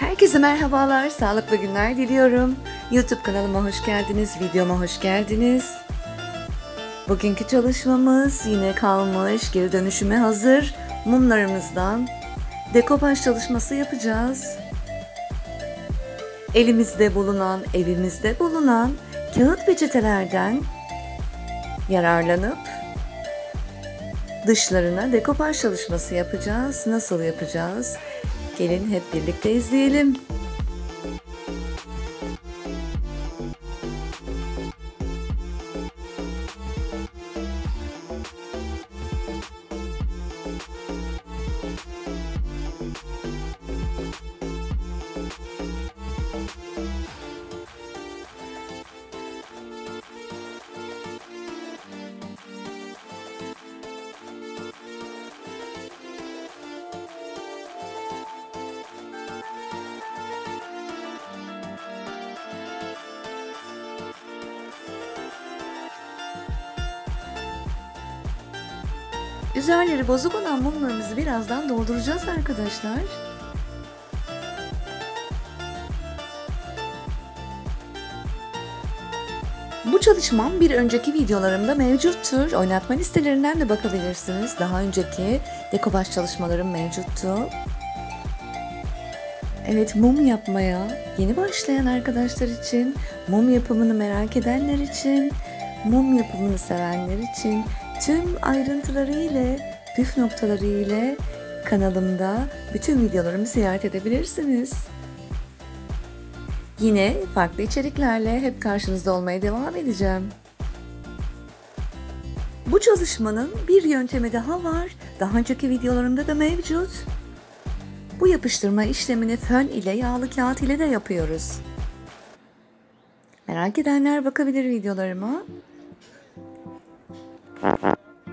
Herkese merhabalar, sağlıklı günler diliyorum. YouTube kanalıma hoş geldiniz, videoma hoş geldiniz. Bugünkü çalışmamız yine kalmış, geri dönüşüme hazır mumlarımızdan dekopaj çalışması yapacağız. Elimizde bulunan, evimizde bulunan kağıt peçetelerden yararlanıp dışlarına dekopaj çalışması yapacağız. Nasıl yapacağız? Gelin hep birlikte izleyelim. Üzerleri bozuk olan mumlarımızı birazdan dolduracağız arkadaşlar. Bu çalışmam bir önceki videolarımda mevcuttur. Oynatma listelerinden de bakabilirsiniz. Daha önceki dekopaj çalışmalarım mevcuttu. Evet mum yapmaya yeni başlayan arkadaşlar için, mum yapımını merak edenler için, mum yapımını sevenler için tüm ayrıntıları ile, püf noktaları ile kanalımda bütün videolarımı ziyaret edebilirsiniz. Yine farklı içeriklerle hep karşınızda olmaya devam edeceğim. Bu çalışmanın bir yöntemi daha var. Daha önceki videolarımda da mevcut. Bu yapıştırma işlemini fön ile yağlı kağıt ile de yapıyoruz. Merak edenler bakabilir videolarıma.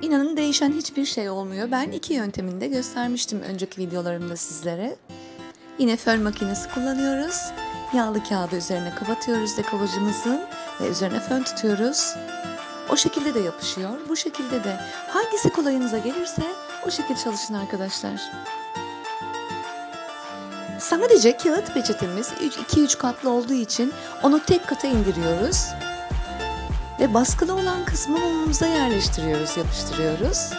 İnanın değişen hiçbir şey olmuyor. Ben iki yöntemini de göstermiştim önceki videolarımda sizlere. Yine fön makinesi kullanıyoruz. Yağlı kağıdı üzerine kapatıyoruz dekopajımızın ve üzerine fön tutuyoruz. O şekilde de yapışıyor. Bu şekilde de hangisi kolayınıza gelirse o şekilde çalışın arkadaşlar. Sadece kağıt peçetemiz 2-3 katlı olduğu için onu tek kata indiriyoruz. Ve baskılı olan kısmı mumumuza yerleştiriyoruz, yapıştırıyoruz.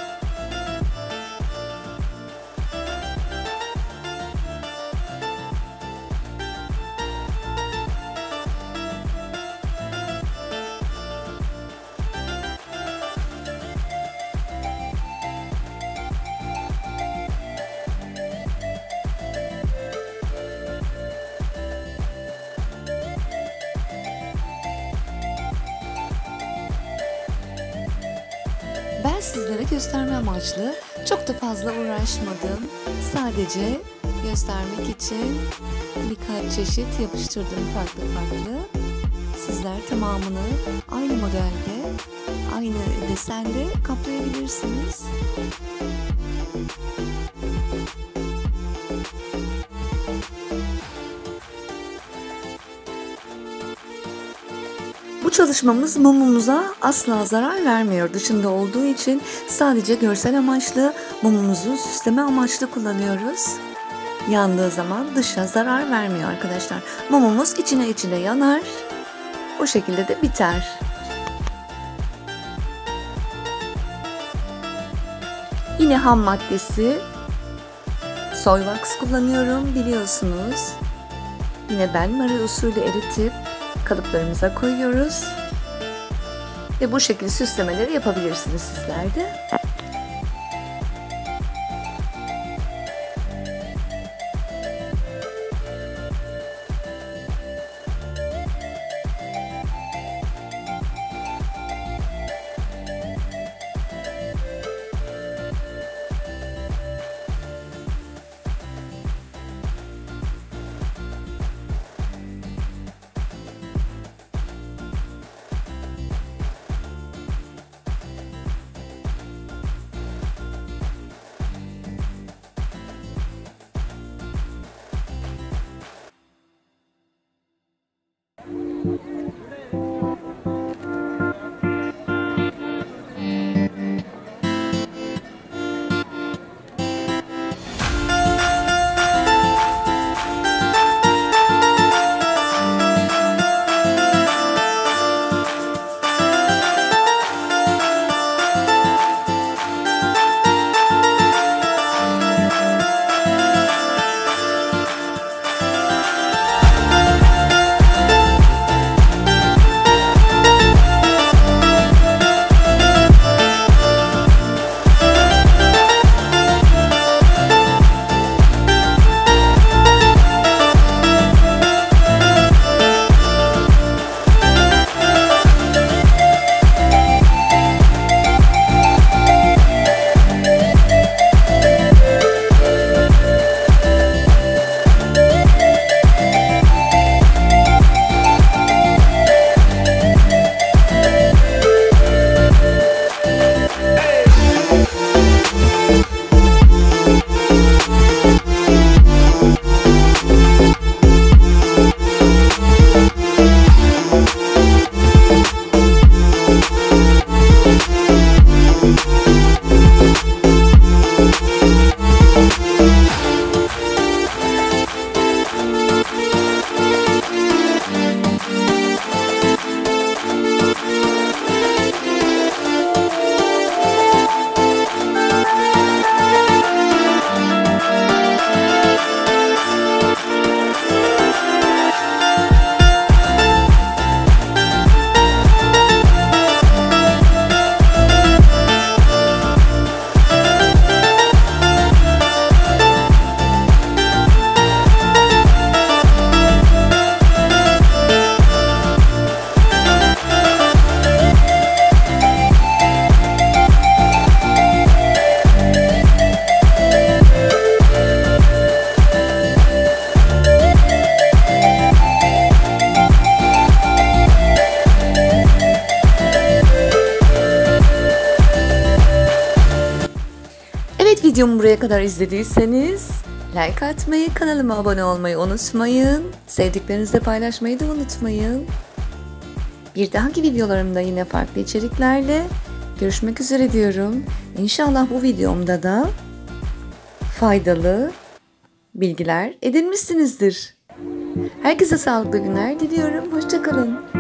Sizlere gösterme amaçlı çok da fazla uğraşmadım. Sadece göstermek için birkaç çeşit yapıştırdım farklı farklı. Sizler tamamını aynı modelde, aynı desende kaplayabilirsiniz. Bu çalışmamız mumumuza asla zarar vermiyor. Dışında olduğu için sadece görsel amaçlı mumumuzu süsleme amaçlı kullanıyoruz. Yandığı zaman dışa zarar vermiyor arkadaşlar. Mumumuz içine içine yanar. O şekilde de biter. Yine ham maddesi soy wax kullanıyorum biliyorsunuz. Yine ben mari usulü eritip kalıplarımıza koyuyoruz. Ve bu şekilde süslemeleri yapabilirsiniz sizler de. Videomu buraya kadar izlediyseniz like atmayı, kanalıma abone olmayı unutmayın. Sevdiklerinizle paylaşmayı da unutmayın. Bir dahaki videolarımda yine farklı içeriklerle görüşmek üzere diyorum. İnşallah bu videomda da faydalı bilgiler edinmişsinizdir. Herkese sağlıklı günler diliyorum. Hoşçakalın.